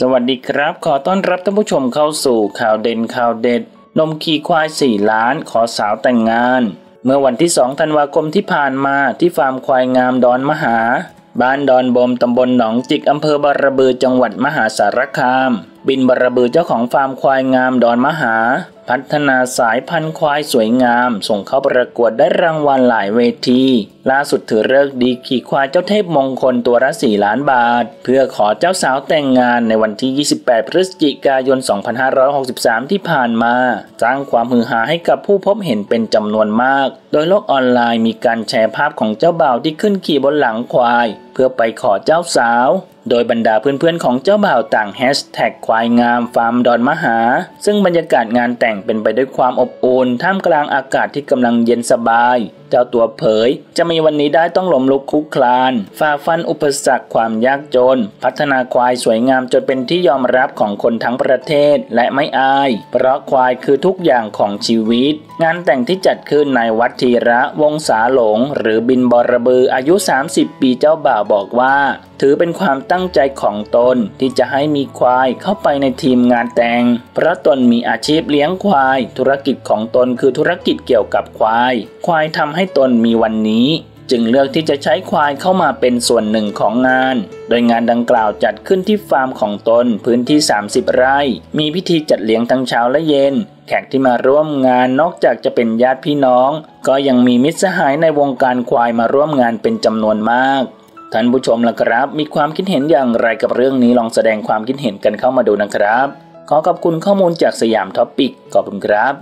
สวัสดีครับ ขอต้อนรับท่านผู้ชมเข้าสู่ข่าวเด่นข่าวเด็ด นมขี่ควาย 4 ล้านขอสาวแต่งงาน เมื่อวันที่ 2 ธันวาคมที่ผ่านมาที่ฟาร์มควายงามดอนมหา บ้านดอนบมตำบลหนองจิกอำเภอบารบือจังหวัดมหาสารคาม บินบารบือเจ้าของฟาร์มควายงามดอนมหา พัฒนาสายพันธุ์ควายสวยงาม ส่งเข้าประกวดได้รางวัลหลายเวที ล่าสุดถือเลิกดีขี่ควายเจ้าเทพมงคลตัวละ4ล้านบาท เพื่อขอเจ้าสาวแต่งงานในวันที่ 28 พฤศจิกายน 2563 ที่ผ่านมา สร้างความฮือฮาให้กับผู้พบเห็นเป็นจำนวนมาก โดยโลกออนไลน์มีการแชร์ภาพของเจ้าบ่าวที่ขึ้นขี่บนหลังควาย พื่อไปขอเจ้าสาว โดยบรรดาเพื่อนๆของเจ้าบ่าวต่างแฮชแท็กควายงามฟาร์มดอนมหา ซึ่งบรรยากาศงานแต่งเป็นไปด้วยความอบอุ่นท่ามกลางอากาศที่กำลังเย็นสบาย เจ้าตัวเผย จะมีวันนี้ได้ต้องหลมลุกคุกคลาน ฝ่าฟันอุปสรรคความยากจน พัฒนาควายสวยงามจนเป็นที่ยอมรับของคนทั้งประเทศและไม่อาย เพราะควายคือทุกอย่างของชีวิต งานแต่งที่จัดขึ้นในวัดทีระวงศาหลง หรือบินบรบืออายุ 30 ปีเจ้าบ่าวบอกว่า ถือเป็นความตั้งใจของตนที่จะให้มีควายเข้าไปในทีมงานแต่ง เพราะตนมีอาชีพเลี้ยงควาย ธุรกิจของตนคือธุรกิจเกี่ยวกับควาย ควายทำให้ตนมีวันนี้ จึงเลือกที่จะใช้ควายเข้ามาเป็นส่วนหนึ่งของงาน โดยงานดังกล่าวจัดขึ้นที่ฟาร์มของตนพื้นที่ 30 ไร่ มีพิธีจัดเลี้ยงทั้งเช้าและเย็นแขกที่มาร่วมงานนอกจากจะเป็นญาติพี่น้อง ก็ยังมีมิตรสหายในวงการควายมาร่วมงานเป็นจำนวนมาก ท่านผู้ชมล่ะครับ มีความคิดเห็นอย่างไรกับเรื่องนี้ลองแสดงความคิดเห็นกันเข้ามาดูนะครับ ขอขอบคุณข้อมูลจาก Siam Topic ขอบคุณครับ